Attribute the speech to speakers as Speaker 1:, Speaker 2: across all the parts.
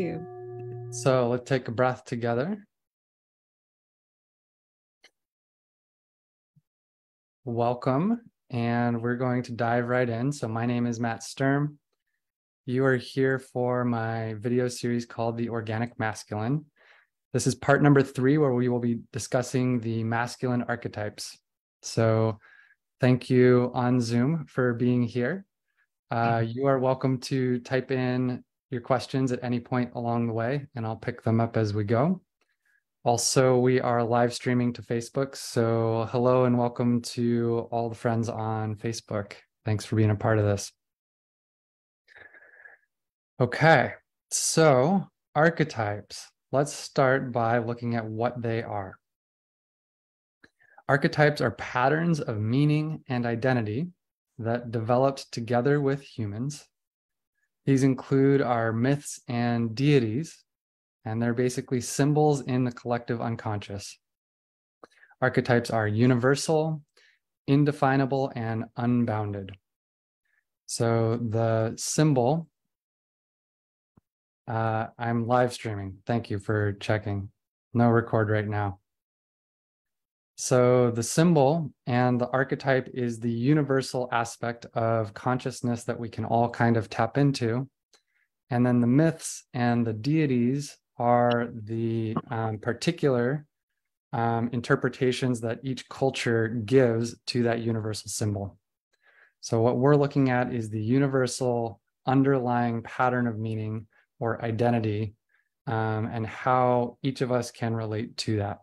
Speaker 1: you.
Speaker 2: So let's take a breath together. Welcome, and we're going to dive right in. So, my name is Matt Sturm. You are here for my video series called The Organic Masculine. This is part number three, where we will be discussing the masculine archetypes. So, thank you on Zoom for being here. Uh, you are welcome to type in your questions at any point along the way, and I'll pick them up as we go. Also, we are live streaming to Facebook. So, hello and welcome to all the friends on Facebook. Thanks for being a part of this. Okay, so archetypes. Let's start by looking at what they are. Archetypes are patterns of meaning and identity that developed together with humans. These include our myths and deities, and they're basically symbols in the collective unconscious. Archetypes are universal, indefinable, and unbounded. So the symbol, uh, I'm live streaming. Thank you for checking. No record right now. So the symbol and the archetype is the universal aspect of consciousness that we can all kind of tap into. And then the myths and the deities are the um, particular um, interpretations that each culture gives to that universal symbol. So, what we're looking at is the universal underlying pattern of meaning or identity um, and how each of us can relate to that.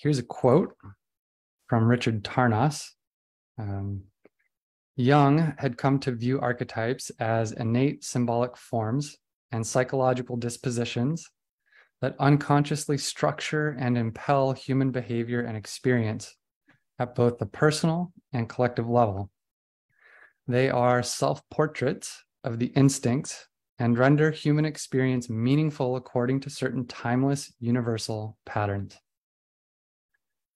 Speaker 2: Here's a quote from Richard Tarnas. Um, Jung had come to view archetypes as innate symbolic forms and psychological dispositions that unconsciously structure and impel human behavior and experience at both the personal and collective level. They are self portraits of the instincts and render human experience meaningful according to certain timeless universal patterns.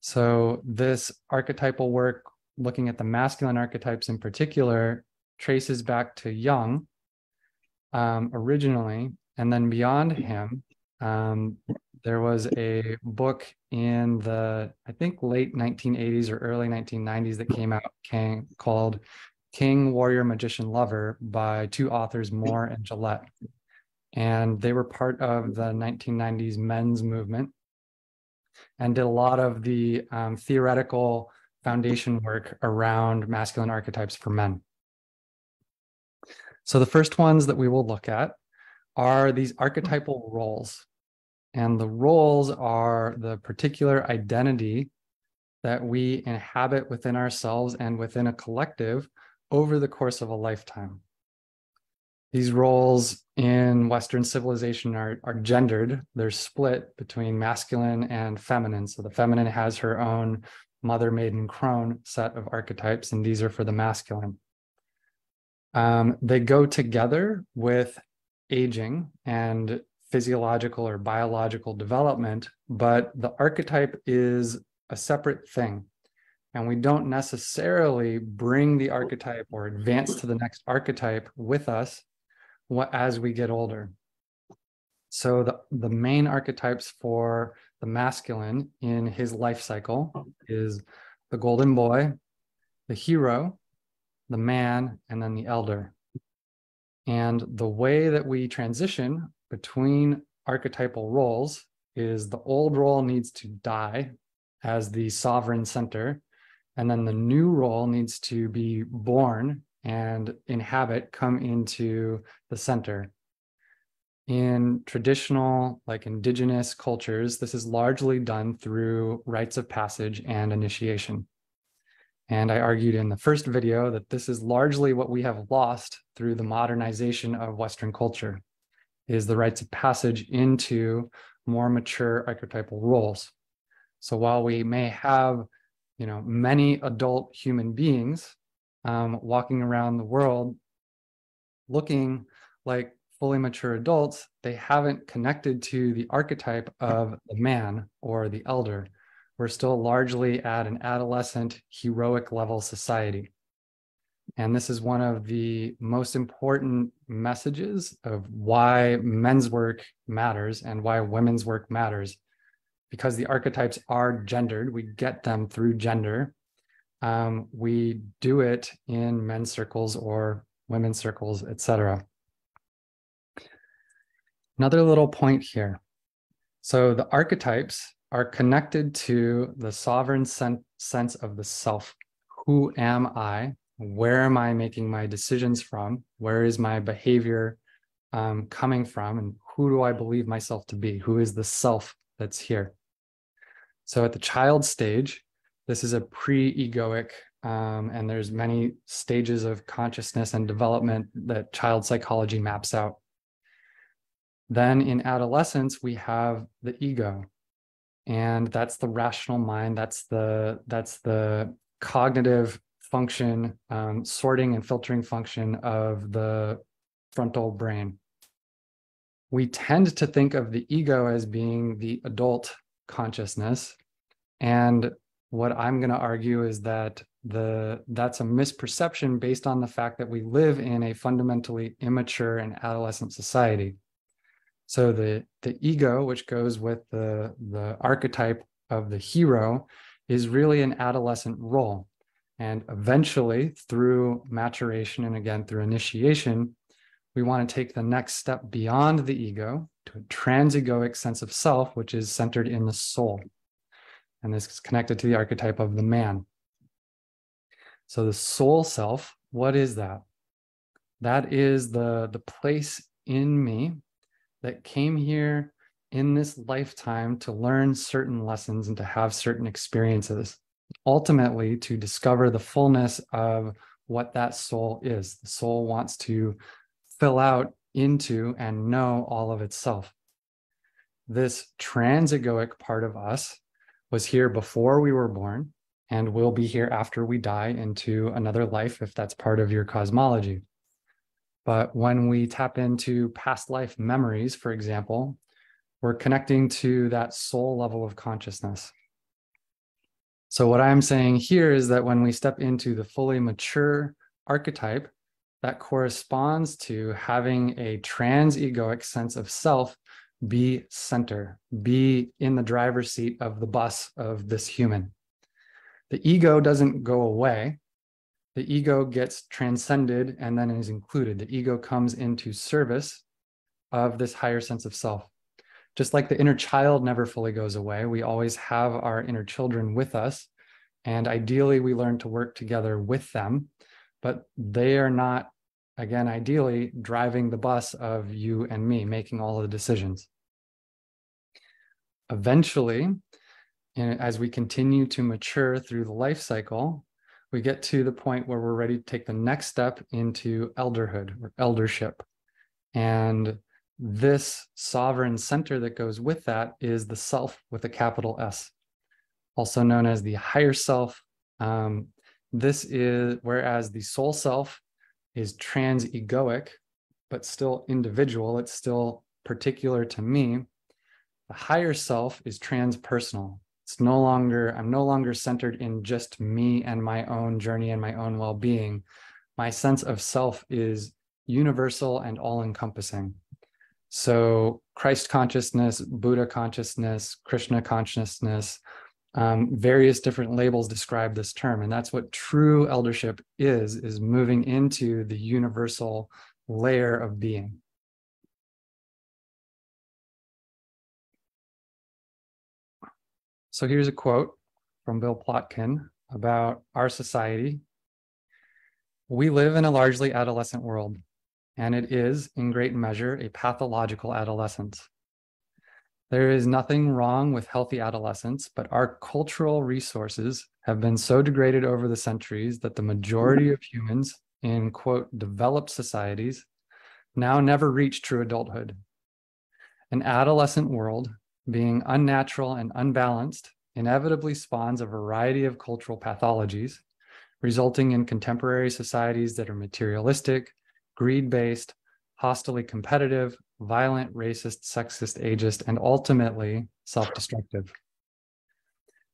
Speaker 2: So, this archetypal work, looking at the masculine archetypes in particular, traces back to Jung um, originally, and then beyond him, um, there was a book in the I think late 1980s or early 1990s that came out came, called King, Warrior, Magician, Lover by two authors, Moore and Gillette. And they were part of the 1990s men's movement and did a lot of the um, theoretical foundation work around masculine archetypes for men. So the first ones that we will look at are these archetypal roles. And the roles are the particular identity that we inhabit within ourselves and within a collective over the course of a lifetime. These roles in Western civilization are, are gendered. They're split between masculine and feminine. So the feminine has her own mother, maiden, crone set of archetypes, and these are for the masculine. Um, they go together with aging and physiological or biological development, but the archetype is a separate thing. And we don't necessarily bring the archetype or advance to the next archetype with us as we get older. So the, the main archetypes for the masculine in his life cycle is the golden boy, the hero, the man, and then the elder. And the way that we transition between archetypal roles is the old role needs to die as the sovereign center, and then the new role needs to be born and inhabit, come into the center. In traditional, like indigenous cultures, this is largely done through rites of passage and initiation. And I argued in the first video that this is largely what we have lost through the modernization of Western culture, is the rites of passage into more mature archetypal roles. So while we may have, you know, many adult human beings um, walking around the world looking like fully mature adults, they haven't connected to the archetype of the man or the elder we're still largely at an adolescent heroic level society. and this is one of the most important messages of why men's work matters and why women's work matters. Because the archetypes are gendered, we get them through gender. Um, we do it in men's circles or women's circles, etc. Another little point here. So the archetypes are connected to the sovereign sen- sense of the self. Who am I? Where am I making my decisions from? Where is my behavior um, coming from? And who do I believe myself to be? Who is the self that's here? So at the child stage, this is a pre-egoic um, and there's many stages of consciousness and development that child psychology maps out then in adolescence, we have the ego. And that's the rational mind. That's the that's the cognitive function, um, sorting and filtering function of the frontal brain. We tend to think of the ego as being the adult consciousness. And what I'm going to argue is that the that's a misperception based on the fact that we live in a fundamentally immature and adolescent society. So the the ego, which goes with the the archetype of the hero, is really an adolescent role. And eventually, through maturation and again through initiation, we want to take the next step beyond the ego to a transegoic sense of self, which is centered in the soul. And this is connected to the archetype of the man. So the soul self, what is that? That is the, the place in me that came here in this lifetime to learn certain lessons and to have certain experiences, ultimately to discover the fullness of what that soul is. The soul wants to fill out into and know all of itself. This transegoic part of us was here before we were born and will be here after we die into another life if that's part of your cosmology. But when we tap into past life memories, for example, we're connecting to that soul level of consciousness. So, what I'm saying here is that when we step into the fully mature archetype, that corresponds to having a trans egoic sense of self be center, be in the driver's seat of the bus of this human. The ego doesn't go away, the ego gets transcended and then is included. The ego comes into service of this higher sense of self. Just like the inner child never fully goes away, we always have our inner children with us. And ideally, we learn to work together with them, but they are not, again, ideally driving the bus of you and me, making all the decisions. Eventually, as we continue to mature through the life cycle, we get to the point where we're ready to take the next step into elderhood or eldership. And this sovereign center that goes with that is the self with a capital S, also known as the higher self. Um, this is whereas the soul self is trans egoic, but still individual, it's still particular to me. The higher self is transpersonal. It's no longer, I'm no longer centered in just me and my own journey and my own well being. My sense of self is universal and all encompassing. So, Christ consciousness, Buddha consciousness, Krishna consciousness, um, various different labels describe this term. And that's what true eldership is, is moving into the universal layer of being. So here's a quote from Bill Plotkin about our society. We live in a largely adolescent world, and it is, in great measure, a pathological adolescence. There is nothing wrong with healthy adolescence, but our cultural resources have been so degraded over the centuries that the majority mm. of humans in quote developed societies now never reach true adulthood. An adolescent world being unnatural and unbalanced, inevitably spawns a variety of cultural pathologies, resulting in contemporary societies that are materialistic, greed based, hostily competitive, violent, racist, sexist, ageist, and ultimately self destructive.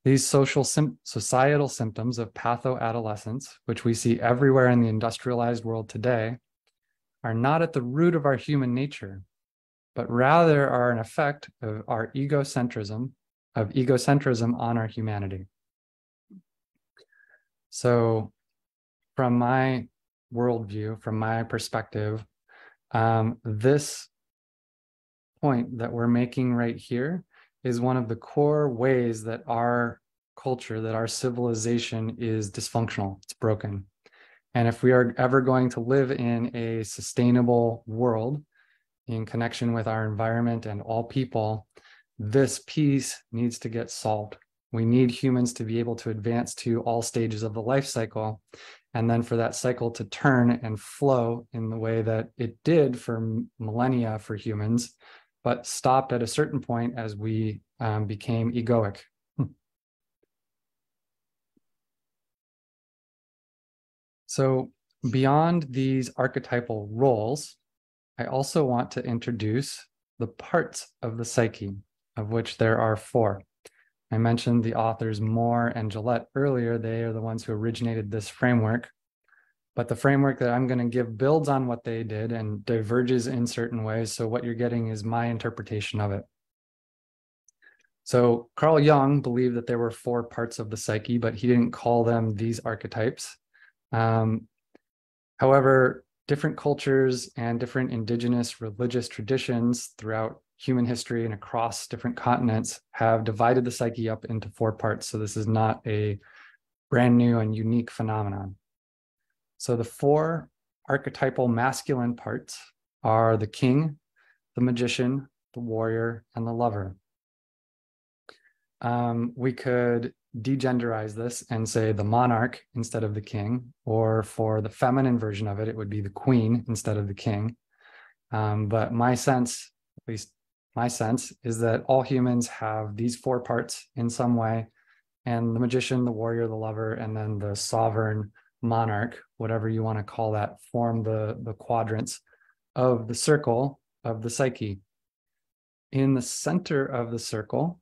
Speaker 2: These social societal symptoms of pathoadolescence, which we see everywhere in the industrialized world today, are not at the root of our human nature, but rather are an effect of our egocentrism, of egocentrism on our humanity. So, from my worldview, from my perspective, um, this point that we're making right here is one of the core ways that our culture, that our civilization is dysfunctional, it's broken. And if we are ever going to live in a sustainable world in connection with our environment and all people, this piece needs to get solved. We need humans to be able to advance to all stages of the life cycle. And then for that cycle to turn and flow in the way that it did for millennia for humans, but stopped at a certain point as we um, became egoic. So, beyond these archetypal roles, I also want to introduce the parts of the psyche, of which there are four. I mentioned the authors Moore and Gillette earlier. They are the ones who originated this framework. But the framework that I'm going to give builds on what they did and diverges in certain ways. So, what you're getting is my interpretation of it. So, Carl Jung believed that there were four parts of the psyche, but he didn't call them these archetypes. Um, however, different cultures and different indigenous religious traditions throughout human history and across different continents have divided the psyche up into four parts. So this is not a brand new and unique phenomenon. So the four archetypal masculine parts are the king, the magician, the warrior, and the lover. Um, we could degenderize this and say the monarch instead of the king, or for the feminine version of it, it would be the queen instead of the king. Um, but my sense, at least my sense, is that all humans have these four parts in some way. And the magician, the warrior, the lover, and then the sovereign monarch, whatever you want to call that, form the, the quadrants of the circle of the psyche. In the center of the circle,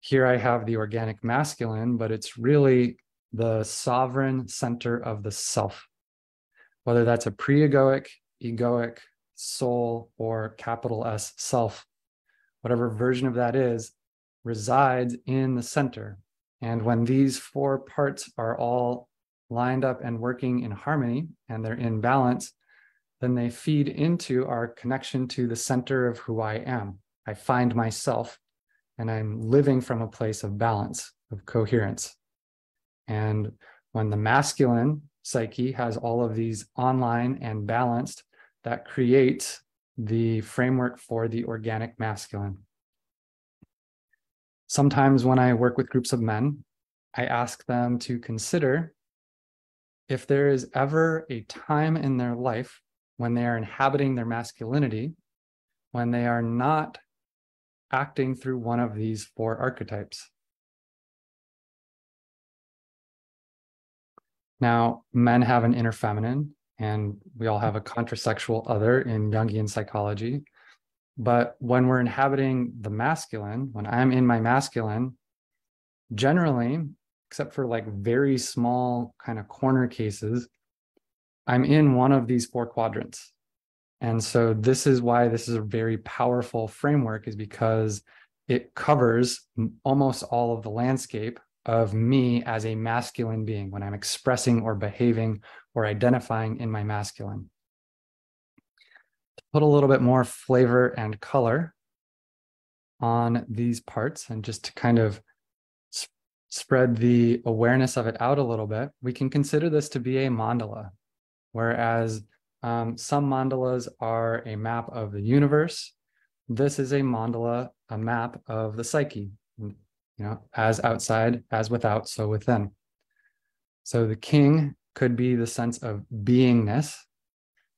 Speaker 2: here I have the organic masculine, but it's really the sovereign center of the self, whether that's a pre egoic, egoic, soul, or capital S self, whatever version of that is, resides in the center. And when these four parts are all lined up and working in harmony and they're in balance, then they feed into our connection to the center of who I am. I find myself and I'm living from a place of balance, of coherence. And when the masculine psyche has all of these online and balanced, that creates the framework for the organic masculine. Sometimes when I work with groups of men, I ask them to consider if there is ever a time in their life when they are inhabiting their masculinity, when they are not acting through one of these four archetypes. Now, men have an inner feminine, and we all have a contrasexual other in Jungian psychology. But when we're inhabiting the masculine, when I'm in my masculine, generally, except for like very small kind of corner cases, I'm in one of these four quadrants. And so this is why this is a very powerful framework is because it covers almost all of the landscape of me as a masculine being when I'm expressing or behaving or identifying in my masculine. To put a little bit more flavor and color on these parts and just to kind of spread the awareness of it out a little bit, we can consider this to be a mandala. Whereas um, some mandalas are a map of the universe. This is a mandala, a map of the psyche, you know, as outside, as without, so within. So the king could be the sense of beingness,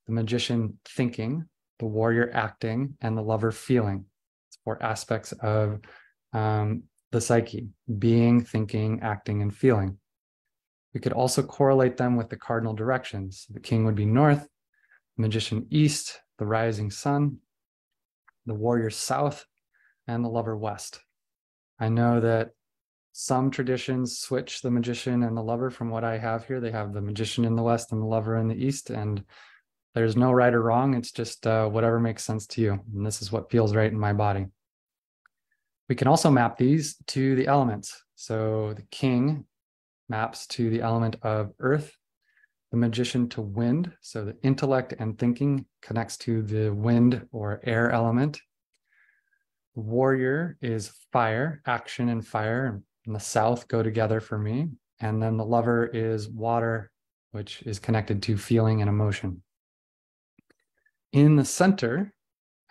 Speaker 2: the magician thinking, the warrior acting, and the lover feeling. It's four aspects of um, the psyche being, thinking, acting, and feeling. We could also correlate them with the cardinal directions. The king would be north, the magician east, the rising sun, the warrior south, and the lover west. I know that Some traditions switch the magician and the lover from what I have here. They have the magician in the West and the lover in the East. And there's no right or wrong. It's just uh, whatever makes sense to you. And this is what feels right in my body. We can also map these to the elements. So the king maps to the element of earth, the magician to wind. So the intellect and thinking connects to the wind or air element. Warrior is fire, action and fire. And the south go together for me. And then the lover is water, which is connected to feeling and emotion. In the center,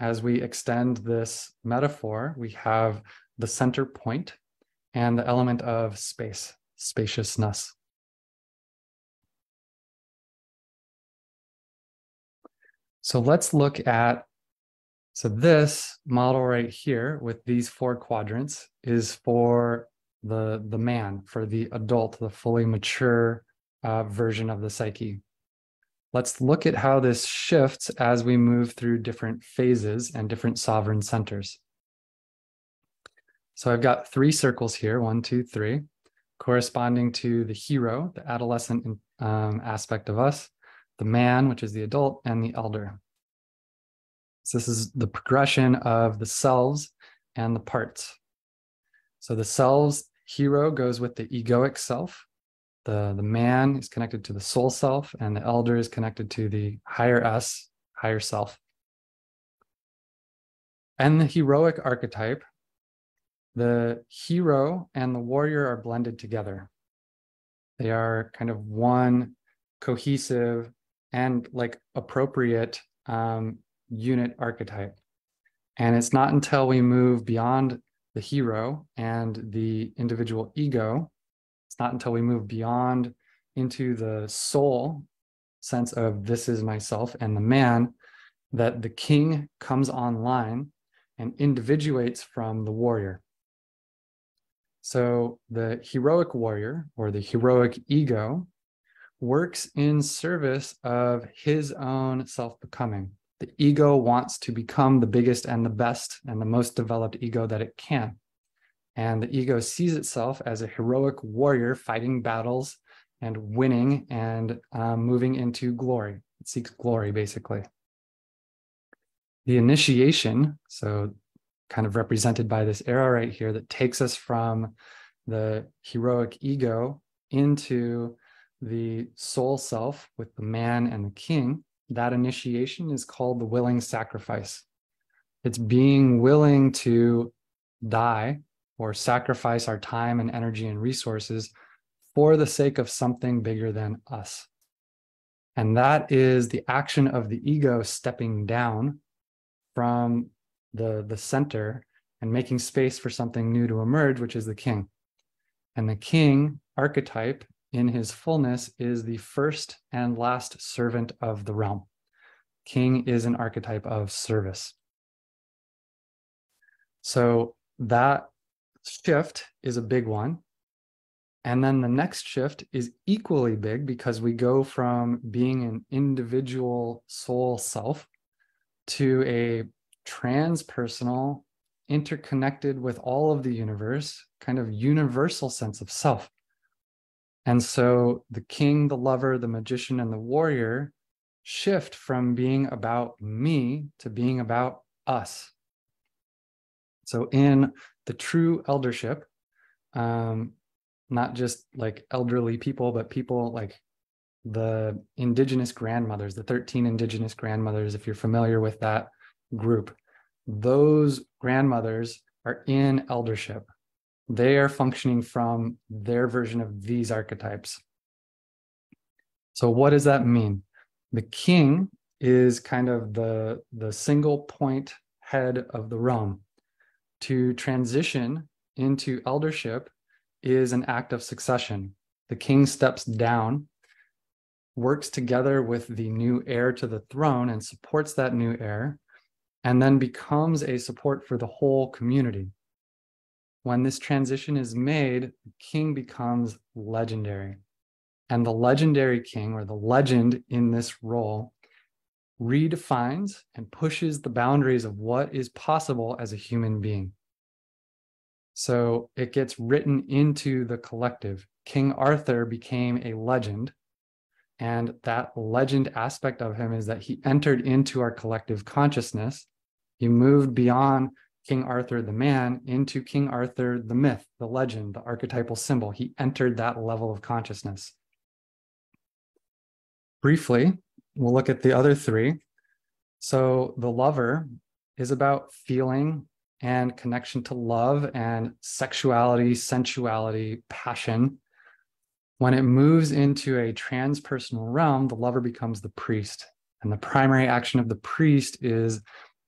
Speaker 2: as we extend this metaphor, we have the center point and the element of space, spaciousness. So let's look at, so this model right here with these four quadrants is for the, the man, for the adult, the fully mature uh, version of the psyche let's look at how this shifts as we move through different phases and different sovereign centers. So I've got three circles here, one, two, three, corresponding to the hero, the adolescent um, aspect of us, the man, which is the adult, and the elder. So this is the progression of the selves and the parts. So the selves hero goes with the egoic self, the the man is connected to the soul self and the elder is connected to the higher us higher self. And the heroic archetype the hero and the warrior are blended together. They are kind of one cohesive and like appropriate um, unit archetype. And it's not until we move beyond the hero and the individual ego it's not until we move beyond into the soul sense of this is myself and the man that the king comes online and individuates from the warrior. So the heroic warrior or the heroic ego works in service of his own self becoming. The ego wants to become the biggest and the best and the most developed ego that it can. And the ego sees itself as a heroic warrior fighting battles and winning and um, moving into glory. It seeks glory, basically. The initiation, so kind of represented by this arrow right here, that takes us from the heroic ego into the soul self with the man and the king. That initiation is called the willing sacrifice. It's being willing to die or sacrifice our time and energy and resources for the sake of something bigger than us. And that is the action of the ego stepping down from the, the center and making space for something new to emerge, which is the king. And the king archetype in his fullness is the first and last servant of the realm. King is an archetype of service. So that shift is a big one. And then the next shift is equally big because we go from being an individual soul self to a transpersonal, interconnected with all of the universe, kind of universal sense of self. And so the king, the lover, the magician, and the warrior shift from being about me to being about us. So in the true eldership, um, not just like elderly people, but people like the indigenous grandmothers, the 13 indigenous grandmothers, if you're familiar with that group, those grandmothers are in eldership. They are functioning from their version of these archetypes. So, what does that mean? The king is kind of the, the single point head of the realm to transition into eldership is an act of succession. The king steps down, works together with the new heir to the throne and supports that new heir, and then becomes a support for the whole community. When this transition is made, the king becomes legendary. And the legendary king, or the legend in this role, redefines and pushes the boundaries of what is possible as a human being. So it gets written into the collective. King Arthur became a legend. And that legend aspect of him is that he entered into our collective consciousness. He moved beyond King Arthur the man into King Arthur the myth, the legend, the archetypal symbol. He entered that level of consciousness. Briefly, we'll look at the other three. So the lover is about feeling and connection to love and sexuality, sensuality, passion. When it moves into a transpersonal realm, the lover becomes the priest. And the primary action of the priest is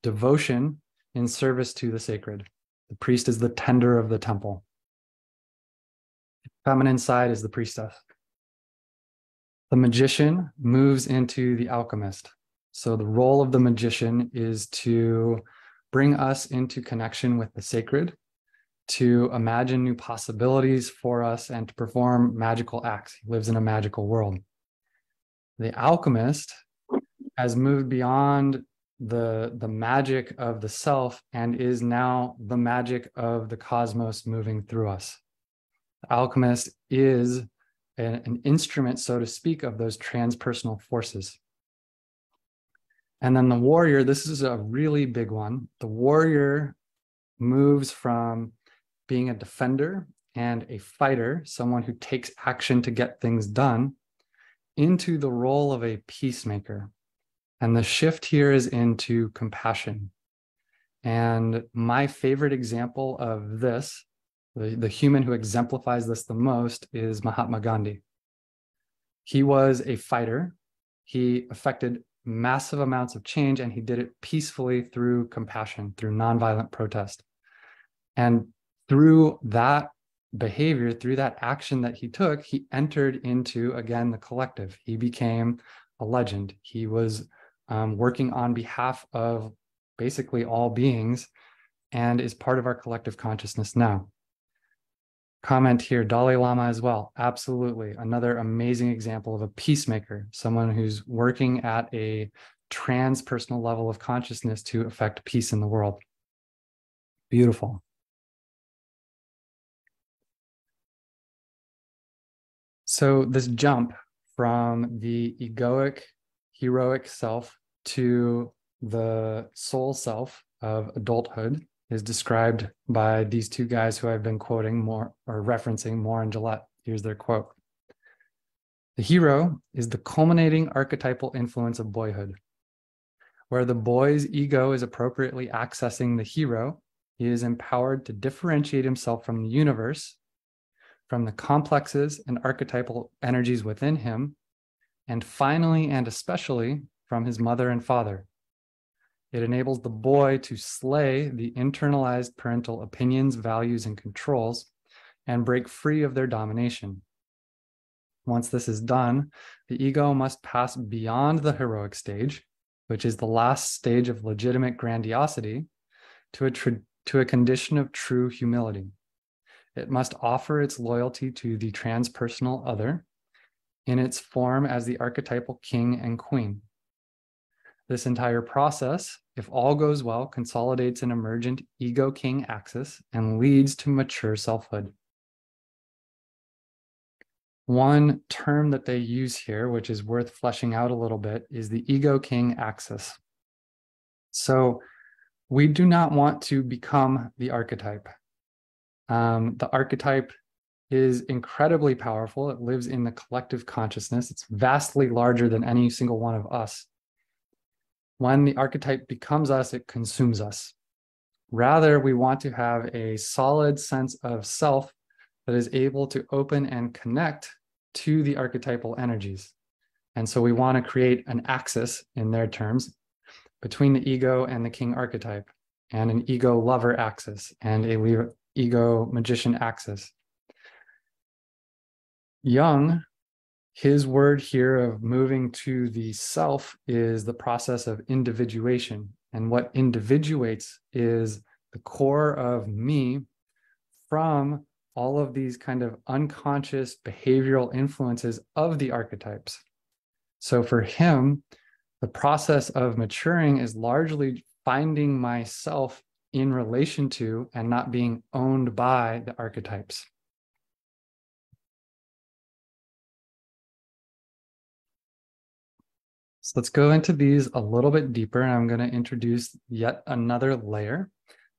Speaker 2: devotion in service to the sacred. The priest is the tender of the temple. The feminine side is the priestess. The magician moves into the alchemist. So the role of the magician is to bring us into connection with the sacred, to imagine new possibilities for us, and to perform magical acts. He lives in a magical world. The alchemist has moved beyond the, the magic of the self and is now the magic of the cosmos moving through us. The alchemist is an, instrument, so to speak, of those transpersonal forces. And then the warrior, this is a really big one. The warrior moves from being a defender and a fighter, someone who takes action to get things done, into the role of a peacemaker. And the shift here is into compassion. And my favorite example of this, the, the human who exemplifies this the most, is Mahatma Gandhi. He was a fighter. He affected massive amounts of change and he did it peacefully through compassion through nonviolent protest and through that behavior through that action that he took he entered into again the collective he became a legend he was um, working on behalf of basically all beings and is part of our collective consciousness now comment here dalai lama as well. Absolutely. Another amazing example of a peacemaker someone who's working at a transpersonal level of consciousness to affect peace in the world. Beautiful. So this jump from the egoic heroic self to the soul self of adulthood is described by these two guys who I've been quoting more or referencing Moore and Gillette. Here's their quote The hero is the culminating archetypal influence of boyhood. Where the boy's ego is appropriately accessing the hero, he is empowered to differentiate himself from the universe, from the complexes and archetypal energies within him, and finally and especially from his mother and father. It enables the boy to slay the internalized parental opinions, values, and controls and break free of their domination. Once this is done, the ego must pass beyond the heroic stage, which is the last stage of legitimate grandiosity, to a, to a condition of true humility. It must offer its loyalty to the transpersonal other in its form as the archetypal king and queen. This entire process if all goes well, consolidates an emergent ego king axis and leads to mature selfhood. One term that they use here, which is worth fleshing out a little bit, is the ego king axis. So we do not want to become the archetype. Um, the archetype is incredibly powerful. It lives in the collective consciousness. It's vastly larger than any single one of us when the archetype becomes us, it consumes us. Rather, we want to have a solid sense of self that is able to open and connect to the archetypal energies. And so we want to create an axis, in their terms, between the ego and the king archetype, and an ego lover axis, and a ego magician axis. Jung his word here of moving to the self is the process of individuation. And what individuates is the core of me from all of these kind of unconscious behavioral influences of the archetypes. So for him, the process of maturing is largely finding myself in relation to and not being owned by the archetypes. So let's go into these a little bit deeper. And I'm going to introduce yet another layer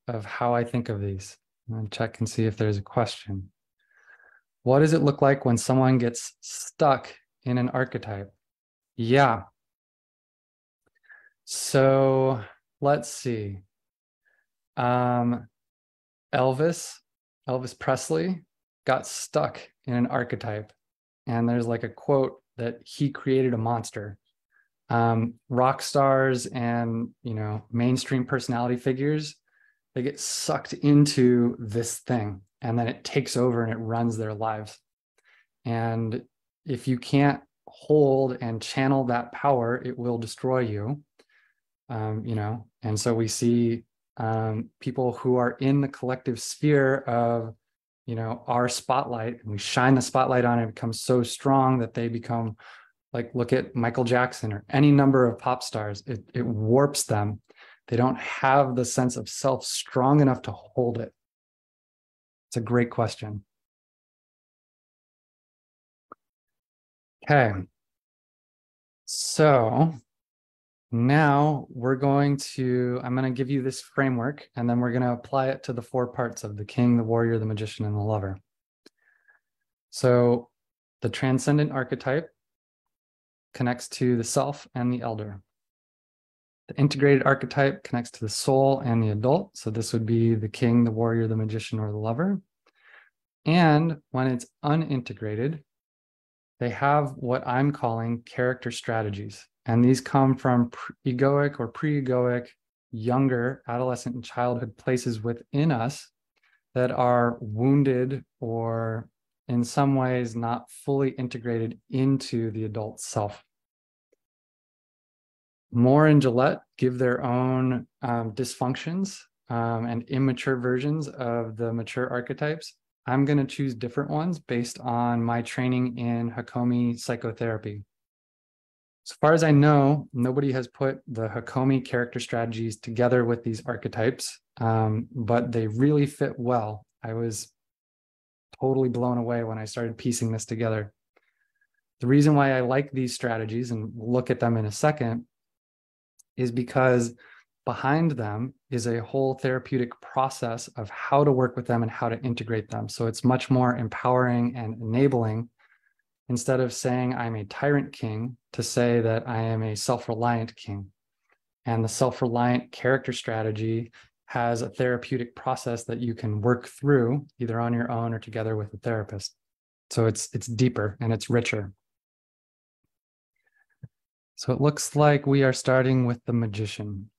Speaker 2: of how I think of these and check and see if there's a question. What does it look like when someone gets stuck in an archetype? Yeah. So let's see. Um, Elvis, Elvis Presley got stuck in an archetype. And there's like a quote that he created a monster. Um, rock stars and, you know, mainstream personality figures, they get sucked into this thing and then it takes over and it runs their lives. And if you can't hold and channel that power, it will destroy you. Um, you know, and so we see um, people who are in the collective sphere of, you know, our spotlight, and we shine the spotlight on it, becomes so strong that they become like, look at Michael Jackson or any number of pop stars. It, it warps them. They don't have the sense of self strong enough to hold it. It's a great question. Okay. So now we're going to, I'm going to give you this framework and then we're going to apply it to the four parts of the king, the warrior, the magician, and the lover. So the transcendent archetype connects to the self and the elder. The integrated archetype connects to the soul and the adult. So this would be the king, the warrior, the magician, or the lover. And when it's unintegrated, they have what I'm calling character strategies. And these come from egoic or pre egoic, younger adolescent and childhood places within us that are wounded or in some ways not fully integrated into the adult self. Moore and Gillette give their own um, dysfunctions um, and immature versions of the mature archetypes. I'm going to choose different ones based on my training in Hakomi psychotherapy. As far as I know, nobody has put the Hakomi character strategies together with these archetypes, um, but they really fit well. I was totally blown away when I started piecing this together. The reason why I like these strategies, and look at them in a second, is because behind them is a whole therapeutic process of how to work with them and how to integrate them. So it's much more empowering and enabling instead of saying I'm a tyrant king to say that I am a self reliant king. And the self reliant character strategy has a therapeutic process that you can work through either on your own or together with a therapist. So it's it's deeper and it's richer. So it looks like we are starting with the magician.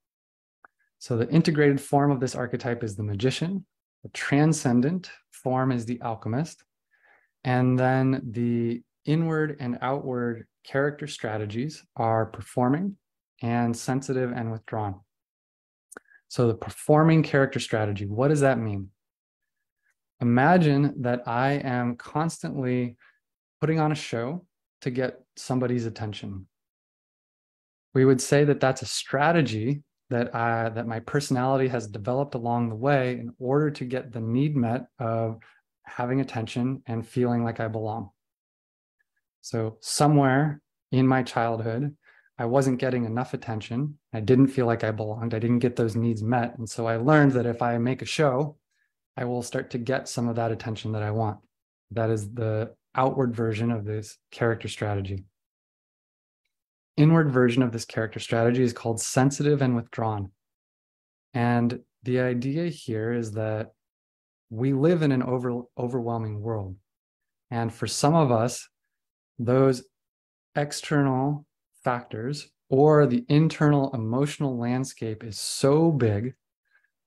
Speaker 2: So the integrated form of this archetype is the magician. The transcendent form is the alchemist. And then the inward and outward character strategies are performing and sensitive and withdrawn. So the performing character strategy, what does that mean? Imagine that I am constantly putting on a show to get somebody's attention we would say that that's a strategy that I, that my personality has developed along the way in order to get the need met of having attention and feeling like I belong. So somewhere in my childhood, I wasn't getting enough attention. I didn't feel like I belonged. I didn't get those needs met. And so I learned that if I make a show, I will start to get some of that attention that I want. That is the outward version of this character strategy inward version of this character strategy is called sensitive and withdrawn. And the idea here is that we live in an over, overwhelming world. And for some of us, those external factors or the internal emotional landscape is so big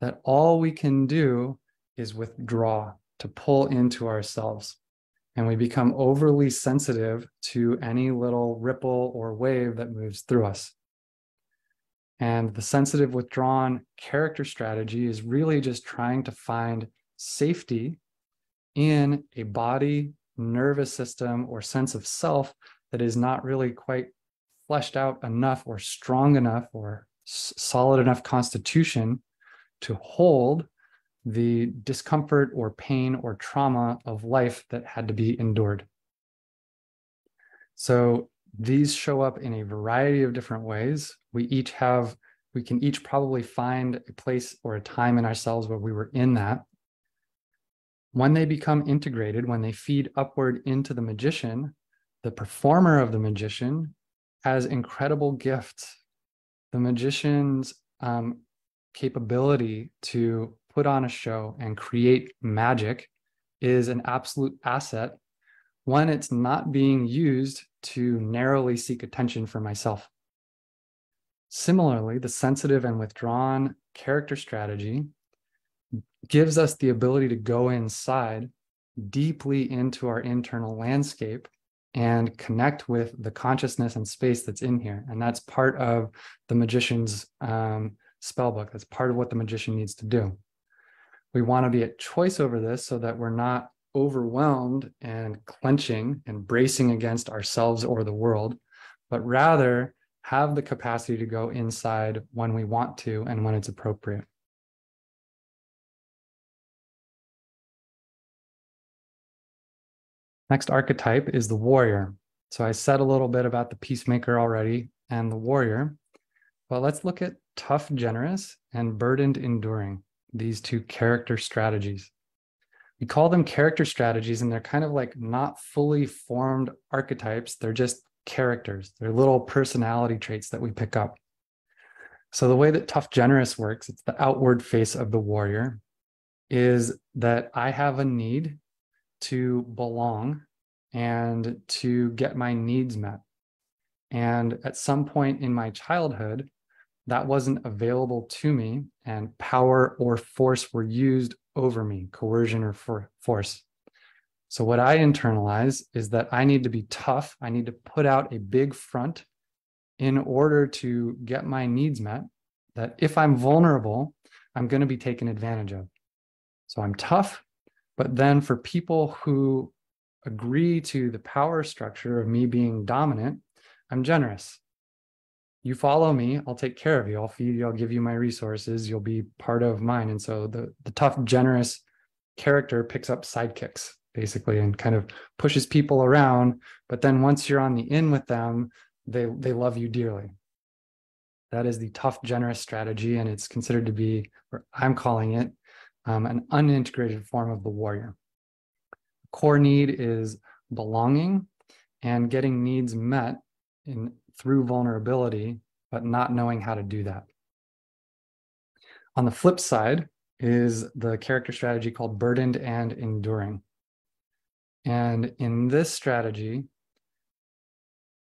Speaker 2: that all we can do is withdraw to pull into ourselves and we become overly sensitive to any little ripple or wave that moves through us. And the sensitive withdrawn character strategy is really just trying to find safety in a body, nervous system, or sense of self that is not really quite fleshed out enough or strong enough or solid enough constitution to hold the discomfort or pain or trauma of life that had to be endured. So these show up in a variety of different ways. We each have, we can each probably find a place or a time in ourselves where we were in that. When they become integrated, when they feed upward into the magician, the performer of the magician has incredible gifts. The magician's um, capability to put on a show and create magic is an absolute asset when it's not being used to narrowly seek attention for myself. Similarly, the sensitive and withdrawn character strategy gives us the ability to go inside deeply into our internal landscape and connect with the consciousness and space that's in here. And that's part of the magician's um, spell book. That's part of what the magician needs to do. We want to be at choice over this so that we're not overwhelmed and clenching and bracing against ourselves or the world, but rather have the capacity to go inside when we want to and when it's appropriate. Next archetype is the warrior. So I said a little bit about the peacemaker already and the warrior, but let's look at tough, generous, and burdened, enduring, these two character strategies. We call them character strategies and they're kind of like not fully formed archetypes. They're just characters. They're little personality traits that we pick up. So the way that tough generous works it's the outward face of the warrior is that i have a need to belong and to get my needs met. And at some point in my childhood that wasn't available to me and power or force were used over me, coercion or for force. So, what I internalize is that I need to be tough. I need to put out a big front in order to get my needs met. That if I'm vulnerable, I'm going to be taken advantage of. So, I'm tough. But then for people who agree to the power structure of me being dominant, I'm generous you follow me i'll take care of you i'll feed you i'll give you my resources you'll be part of mine. And so the the tough generous character picks up sidekicks basically and kind of pushes people around. But then once you're on the in with them they they love you dearly. That is the tough generous strategy and it's considered to be or i'm calling it um, an unintegrated form of the warrior. Core need is belonging and getting needs met in through vulnerability, but not knowing how to do that. On the flip side is the character strategy called burdened and enduring. And in this strategy,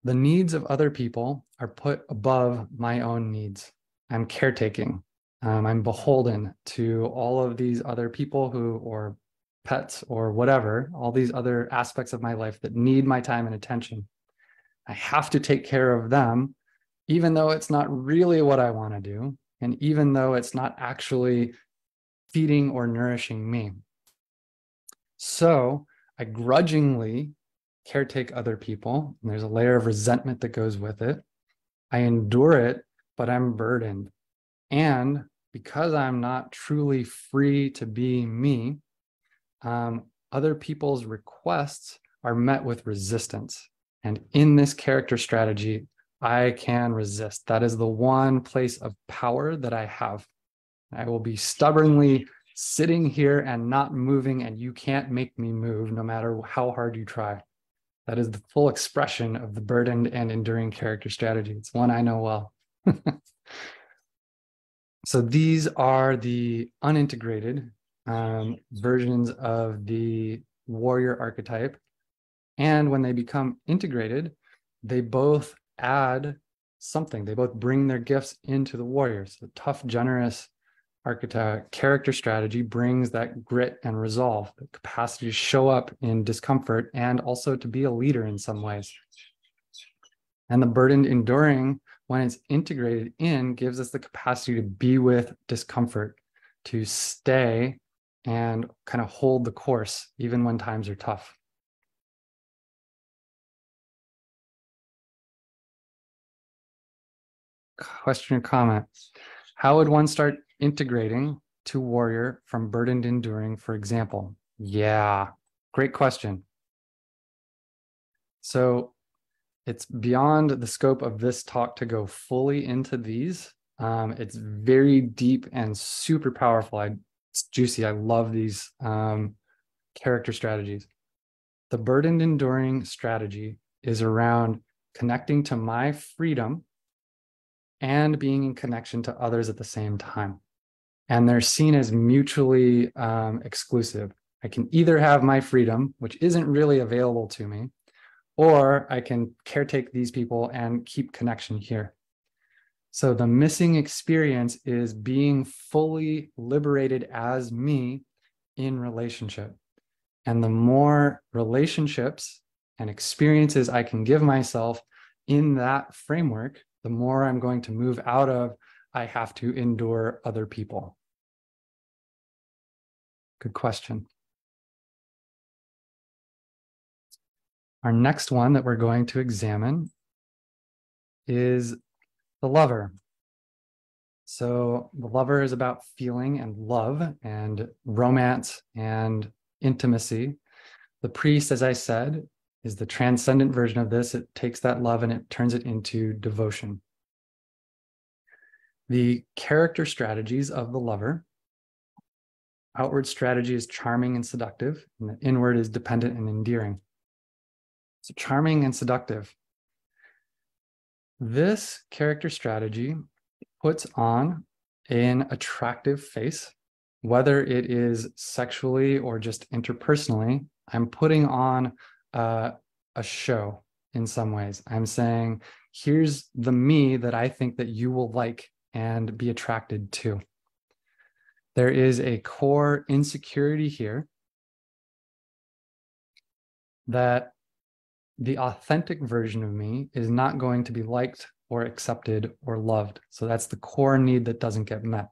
Speaker 2: the needs of other people are put above my own needs. I'm caretaking. Um, I'm beholden to all of these other people who, or pets, or whatever, all these other aspects of my life that need my time and attention. I have to take care of them, even though it's not really what I want to do. And even though it's not actually feeding or nourishing me. So I grudgingly caretake other people. And there's a layer of resentment that goes with it. I endure it, but I'm burdened. And because I'm not truly free to be me, um, other people's requests are met with resistance. And in this character strategy, I can resist. That is the one place of power that I have. I will be stubbornly sitting here and not moving, and you can't make me move no matter how hard you try. That is the full expression of the burdened and enduring character strategy. It's one I know well. so these are the unintegrated um, versions of the warrior archetype. And when they become integrated, they both add something. They both bring their gifts into the warriors. The tough, generous archetype character strategy brings that grit and resolve, the capacity to show up in discomfort and also to be a leader in some ways. And the burdened enduring, when it's integrated in, gives us the capacity to be with discomfort, to stay and kind of hold the course, even when times are tough. Question or comment. How would one start integrating to warrior from burdened enduring, for example? Yeah, great question. So it's beyond the scope of this talk to go fully into these. Um, it's very deep and super powerful. I, it's juicy. I love these um, character strategies. The burdened enduring strategy is around connecting to my freedom and being in connection to others at the same time. And they're seen as mutually um, exclusive. I can either have my freedom, which isn't really available to me, or I can caretake these people and keep connection here. So the missing experience is being fully liberated as me in relationship. And the more relationships and experiences I can give myself in that framework, the more I'm going to move out of I have to endure other people. Good question. Our next one that we're going to examine is the lover. So, the lover is about feeling and love and romance and intimacy. The priest, as I said, is the transcendent version of this. It takes that love and it turns it into devotion. The character strategies of the lover outward strategy is charming and seductive, and the inward is dependent and endearing. So, charming and seductive. This character strategy puts on an attractive face, whether it is sexually or just interpersonally. I'm putting on uh, a show in some ways. I'm saying, here's the me that I think that you will like and be attracted to. There is a core insecurity here that the authentic version of me is not going to be liked or accepted or loved. So that's the core need that doesn't get met.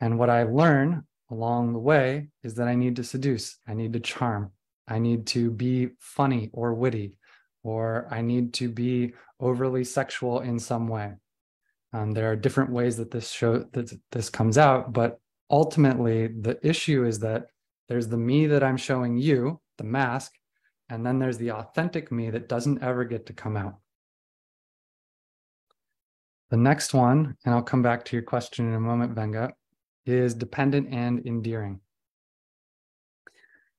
Speaker 2: And what I learn along the way is that I need to seduce, I need to charm, I need to be funny or witty, or I need to be overly sexual in some way. Um, there are different ways that this show that this comes out, but ultimately the issue is that there's the me that I'm showing you, the mask, and then there's the authentic me that doesn't ever get to come out. The next one, and I'll come back to your question in a moment, Venga, is dependent and endearing.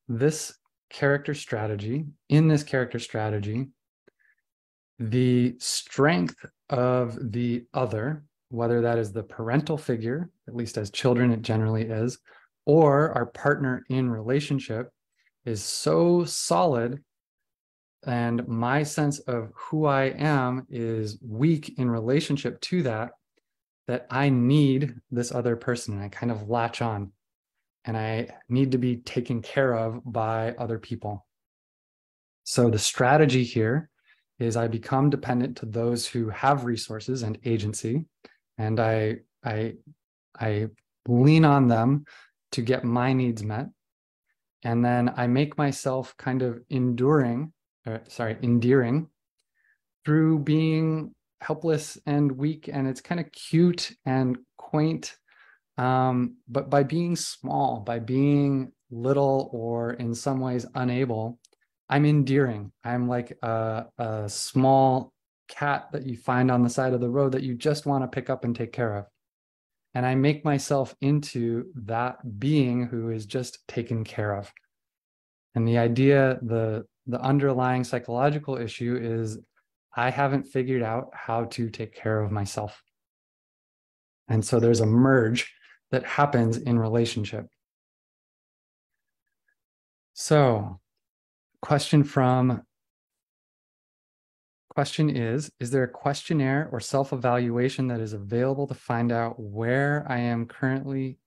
Speaker 2: This character strategy, in this character strategy, the strength of the other, whether that is the parental figure, at least as children, it generally is, or our partner in relationship, is so solid and my sense of who I am is weak in relationship to that, that I need this other person. And I kind of latch on and I need to be taken care of by other people. So the strategy here is I become dependent to those who have resources and agency, and I I I lean on them to get my needs met. And then I make myself kind of enduring, or sorry, endearing through being helpless and weak. And it's kind of cute and quaint. Um, but by being small, by being little or in some ways unable, I'm endearing. I'm like a, a small cat that you find on the side of the road that you just want to pick up and take care of and I make myself into that being who is just taken care of. And the idea, the the underlying psychological issue is I haven't figured out how to take care of myself. And so there's a merge that happens in relationship. So, question from question is Is there a questionnaire or self evaluation that is available to find out where I am currently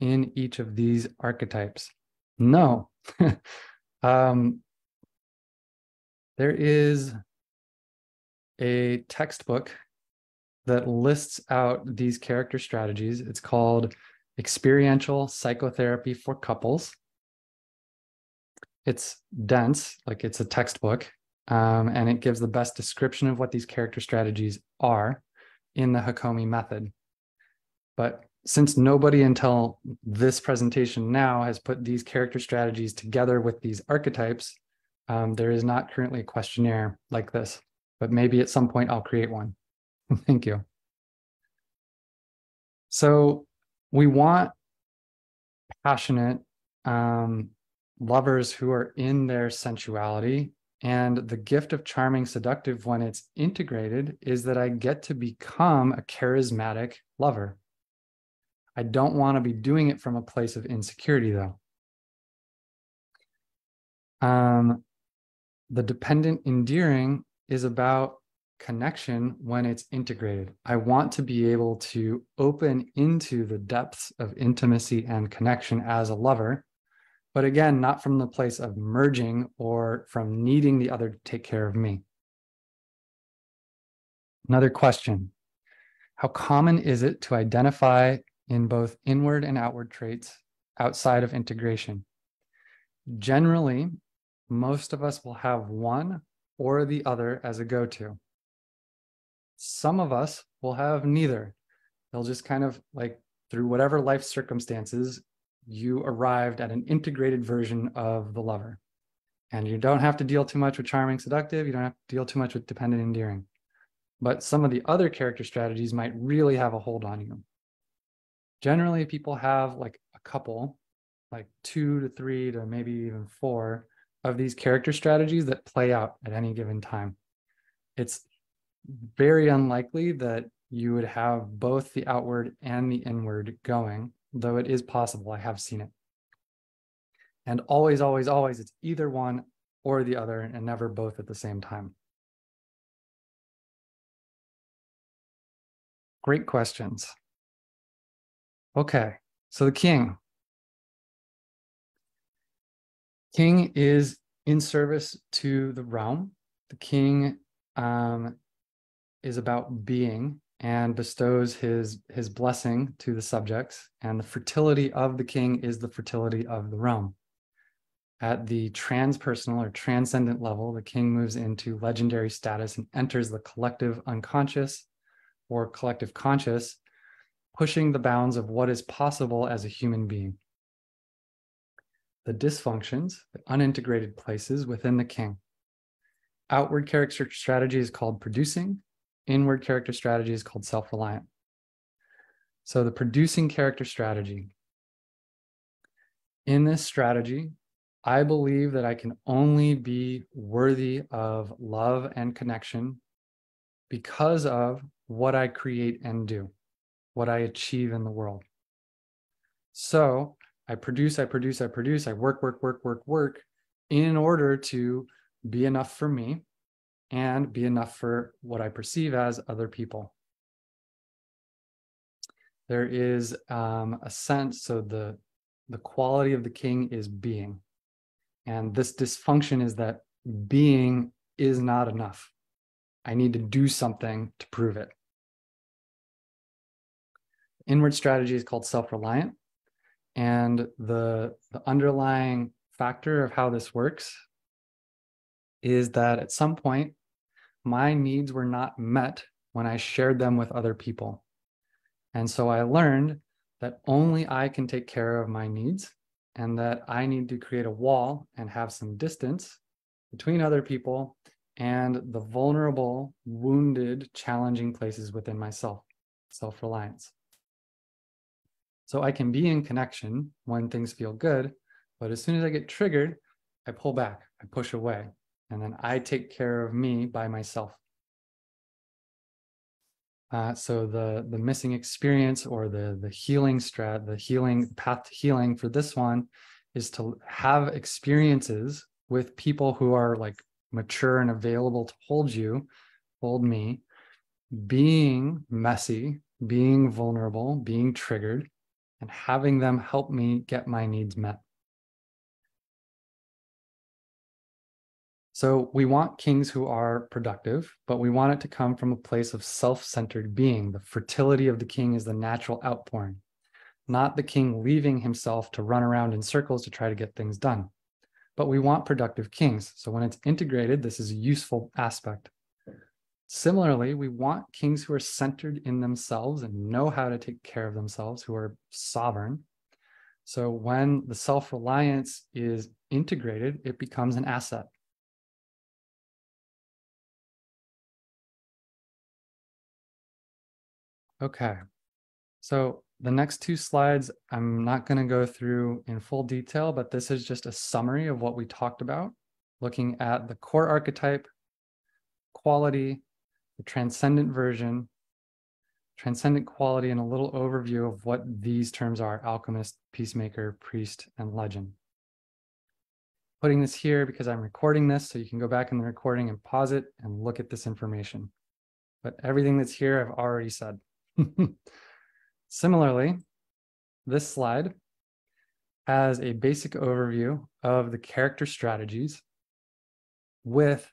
Speaker 2: in each of these archetypes? No. um, there is a textbook that lists out these character strategies. It's called Experiential Psychotherapy for Couples. It's dense, like it's a textbook, um, and it gives the best description of what these character strategies are in the Hakomi method. But since nobody until this presentation now has put these character strategies together with these archetypes, um, there is not currently a questionnaire like this, but maybe at some point I'll create one. Thank you. So we want passionate um, lovers who are in their sensuality. And the gift of charming seductive when it's integrated is that I get to become a charismatic lover. I don't want to be doing it from a place of insecurity, though. Um, the dependent endearing is about connection when it's integrated. I want to be able to open into the depths of intimacy and connection as a lover, but again, not from the place of merging or from needing the other to take care of me. Another question How common is it to identify in both inward and outward traits outside of integration? Generally, most of us will have one or the other as a go to. Some of us will have neither. They'll just kind of like through whatever life circumstances, you arrived at an integrated version of the lover. And you don't have to deal too much with charming, seductive. You don't have to deal too much with dependent, endearing. But some of the other character strategies might really have a hold on you. Generally, people have like a couple, like two to three to maybe even four of these character strategies that play out at any given time. It's very unlikely that you would have both the outward and the inward going, though it is possible. I have seen it. And always, always, always, it's either one or the other and never both at the same time. Great questions. Okay, so the king. King is in service to the realm. The king um, is about being and bestows his his blessing to the subjects. And the fertility of the king is the fertility of the realm. At the transpersonal or transcendent level the king moves into legendary status and enters the collective unconscious or collective conscious pushing the bounds of what is possible as a human being. The dysfunctions the unintegrated places within the king. Outward character strategy is called producing inward character strategy is called self reliant. So, the producing character strategy. In this strategy, I believe that I can only be worthy of love and connection because of what I create and do, what I achieve in the world. So, I produce, I produce, I produce, I work, work, work, work, work in order to be enough for me and be enough for what I perceive as other people. There is um, a sense, so the, the quality of the king is being. And this dysfunction is that being is not enough. I need to do something to prove it. Inward strategy is called self reliant. And the, the underlying factor of how this works is that at some point my needs were not met when I shared them with other people. And so I learned that only I can take care of my needs and that I need to create a wall and have some distance between other people and the vulnerable, wounded, challenging places within myself, self reliance. So I can be in connection when things feel good, but as soon as I get triggered, I pull back, I push away, and then I take care of me by myself. Uh, so the the missing experience or the the healing strat, the healing path to healing for this one is to have experiences with people who are like mature and available to hold you, hold me, being messy, being vulnerable, being triggered, and having them help me get my needs met. So we want kings who are productive, but we want it to come from a place of self centered being. The fertility of the king is the natural outpouring, not the king leaving himself to run around in circles to try to get things done. But we want productive kings. So when it's integrated, this is a useful aspect. Similarly, we want kings who are centered in themselves and know how to take care of themselves, who are sovereign. So when the self reliance is integrated, it becomes an asset. Okay, so the next two slides, I'm not going to go through in full detail, but this is just a summary of what we talked about, looking at the core archetype, quality, the transcendent version, transcendent quality, and a little overview of what these terms are alchemist, peacemaker, priest, and legend. Putting this here because I'm recording this, so you can go back in the recording and pause it and look at this information. But everything that's here, I've already said. Similarly, this slide has a basic overview of the character strategies with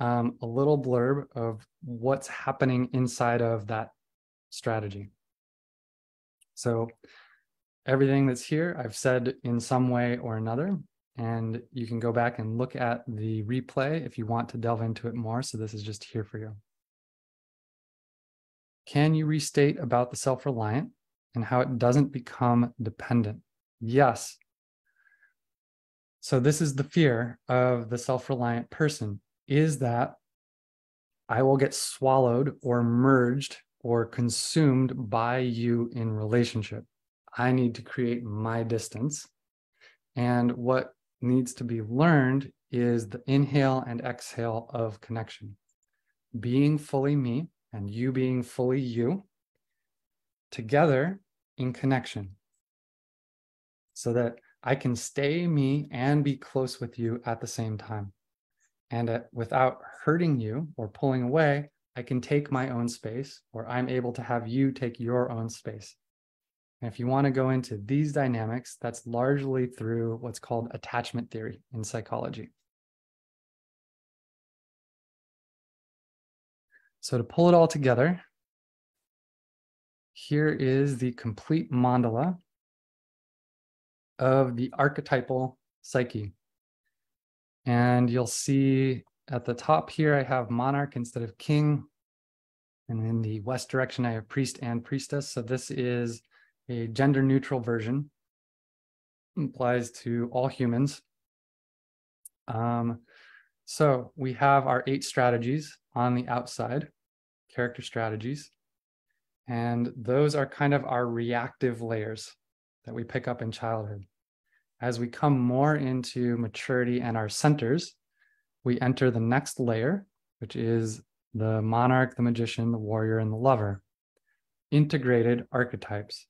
Speaker 2: um, a little blurb of what's happening inside of that strategy. So everything that's here, I've said in some way or another, and you can go back and look at the replay if you want to delve into it more. So this is just here for you. Can you restate about the self reliant and how it doesn't become dependent? Yes. So, this is the fear of the self reliant person is that I will get swallowed or merged or consumed by you in relationship. I need to create my distance. And what needs to be learned is the inhale and exhale of connection. Being fully me and you being fully you together in connection so that I can stay me and be close with you at the same time. And uh, without hurting you or pulling away, I can take my own space, or I'm able to have you take your own space. And if you want to go into these dynamics, that's largely through what's called attachment theory in psychology. So to pull it all together, here is the complete mandala of the archetypal psyche. And you'll see at the top here, I have monarch instead of king. And in the west direction, I have priest and priestess. So this is a gender neutral version, applies to all humans. Um, so we have our eight strategies on the outside character strategies. And those are kind of our reactive layers that we pick up in childhood. As we come more into maturity and our centers, we enter the next layer, which is the monarch, the magician, the warrior, and the lover, integrated archetypes.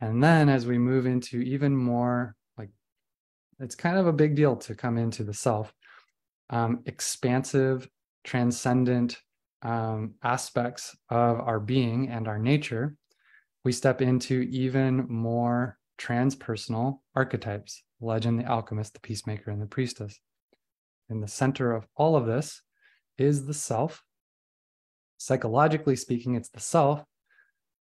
Speaker 2: And then as we move into even more, like it's kind of a big deal to come into the self, um, expansive, transcendent um, aspects of our being and our nature, we step into even more transpersonal archetypes legend, the alchemist, the peacemaker, and the priestess. In the center of all of this is the self. Psychologically speaking, it's the self.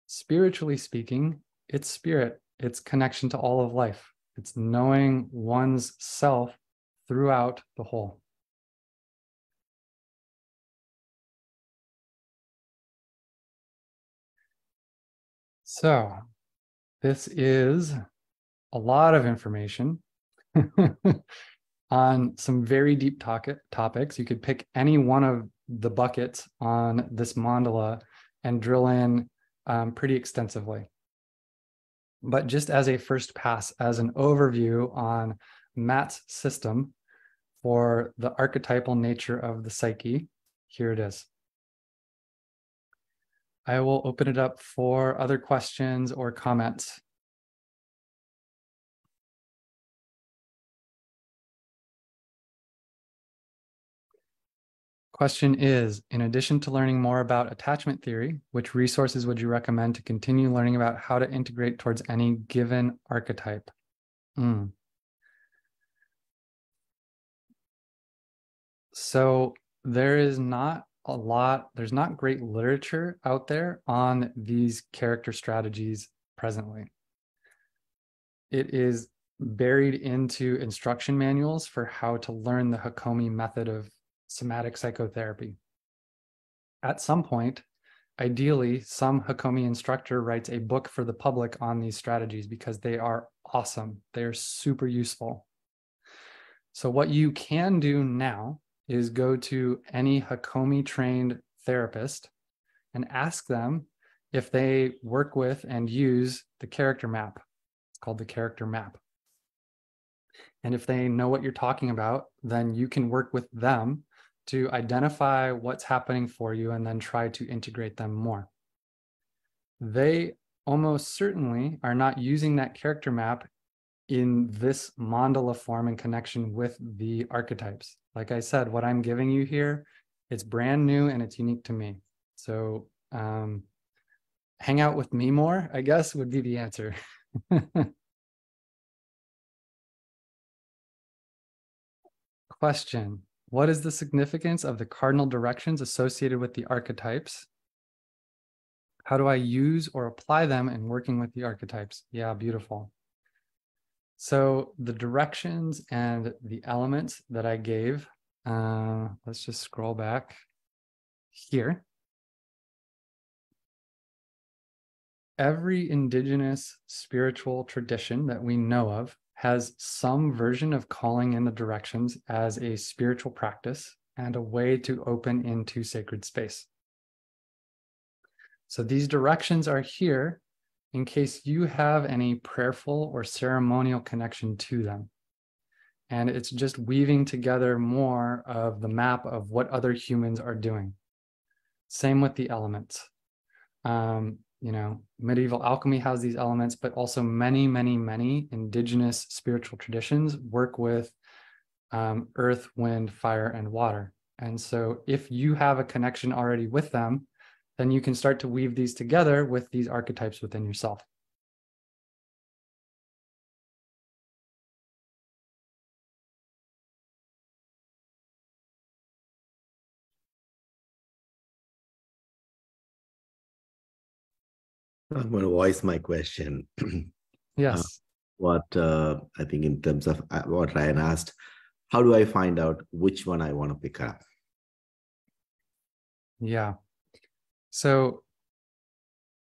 Speaker 2: Spiritually speaking, it's spirit, it's connection to all of life, it's knowing one's self throughout the whole. So, this is a lot of information on some very deep topics. You could pick any one of the buckets on this mandala and drill in um, pretty extensively. But just as a first pass, as an overview on Matt's system for the archetypal nature of the psyche, here it is. I will open it up for other questions or comments. Question is, in addition to learning more about attachment theory, which resources would you recommend to continue learning about how to integrate towards any given archetype? Mm. So there is not a lot, there's not great literature out there on these character strategies presently. It is buried into instruction manuals for how to learn the Hakomi method of somatic psychotherapy. at some point, ideally, some Hakomi instructor writes a book for the public on these strategies because they are awesome. They are super useful. So, what you can do now is go to any Hakomi trained therapist and ask them if they work with and use the character map. It's called the character map. And if they know what you're talking about, then you can work with them to identify what's happening for you and then try to integrate them more. They almost certainly are not using that character map in this mandala form in connection with the archetypes. Like I said, what I'm giving you here, it's brand new and it's unique to me. So um, hang out with me more, I guess would be the answer. Question What is the significance of the cardinal directions associated with the archetypes? How do I use or apply them in working with the archetypes? Yeah, beautiful. So the directions and the elements that I gave, uh, let's just scroll back here. Every indigenous spiritual tradition that we know of has some version of calling in the directions as a spiritual practice and a way to open into sacred space. So these directions are here in case you have any prayerful or ceremonial connection to them. And it's just weaving together more of the map of what other humans are doing. Same with the elements. Um, you know, medieval alchemy has these elements, but also many, many, many indigenous spiritual traditions work with um, earth, wind, fire, and water. And so if you have a connection already with them, then you can start to weave these together with these archetypes within yourself.
Speaker 1: I'm going to voice my question.
Speaker 2: yes.
Speaker 1: Uh, what uh, I think, in terms of uh, what Ryan asked, how do I find out which one I want to pick up?
Speaker 2: Yeah. So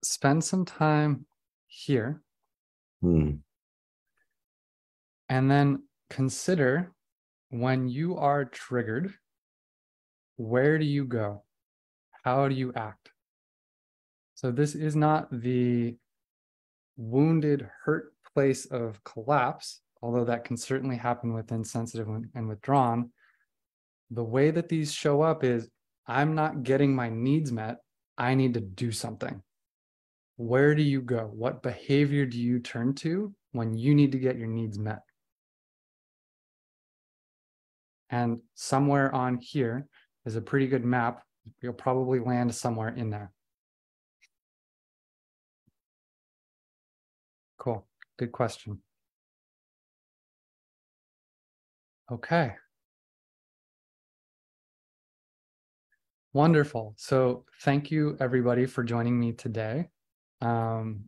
Speaker 2: spend some time here.
Speaker 1: Hmm.
Speaker 2: And then consider when you are triggered, where do you go? How do you act? So this is not the wounded, hurt place of collapse, although that can certainly happen within sensitive and withdrawn. The way that these show up is I'm not getting my needs met. I need to do something. Where do you go? What behavior do you turn to when you need to get your needs met? And somewhere on here is a pretty good map. You'll probably land somewhere in there. Cool. Good question. Okay. Wonderful. So thank you everybody for joining me today. Um,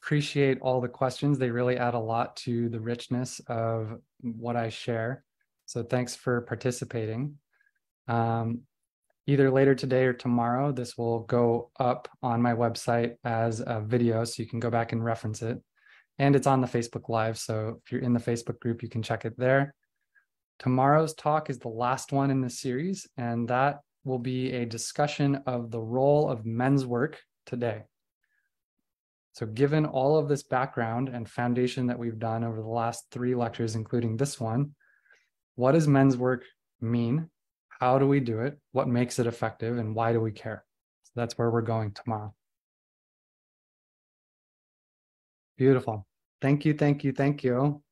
Speaker 2: appreciate all the questions. They really add a lot to the richness of what I share. So thanks for participating. Um, either later today or tomorrow, this will go up on my website as a video so you can go back and reference it and it's on the Facebook Live. So if you're in the Facebook group, you can check it there. Tomorrow's talk is the last one in the series, and that will be a discussion of the role of men's work today. So, given all of this background and foundation that we've done over the last three lectures, including this one, what does men's work mean? How do we do it? What makes it effective? And why do we care? So, that's where we're going tomorrow. Beautiful. Thank you, thank you, thank you.